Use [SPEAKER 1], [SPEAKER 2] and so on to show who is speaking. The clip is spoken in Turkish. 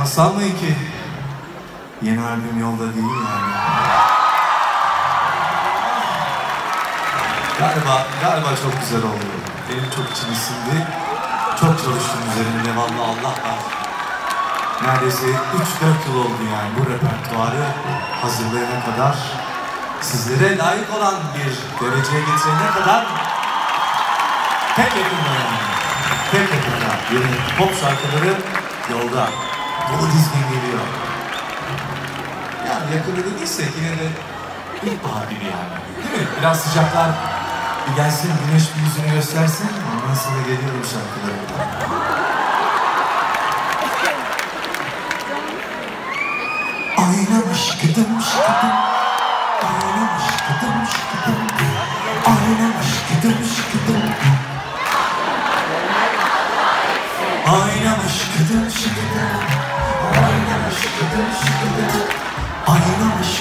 [SPEAKER 1] ama sanmayın ki yeni albüm yolda değil yani. Galiba, galiba çok güzel oldu. Benim çok içim ısındı. Çok çalıştım üzerinde vallahi Allah var. Neredeyse 3-4 yıl oldu yani bu repertuarı hazırlayana kadar. Sizlere layık olan bir dereceye getirene kadar pek yakında yani. Pek yakında. Yeni pop şarkıları yolda. Dolu dizgin geliyor. Yani yakında değilse yine de ilkbahar gibi yani. Değil mi? Biraz sıcaklar bir gelsin, güneş bir yüzünü göstersin. Ondan sonra geliyorum şarkılarımda. Aynamış gıdım şıkıdım Aynamış gıdım şıkıdım Aynamış gıdım şıkıdım Aynamış gıdım şıkıdım Şıkıdım Aynamış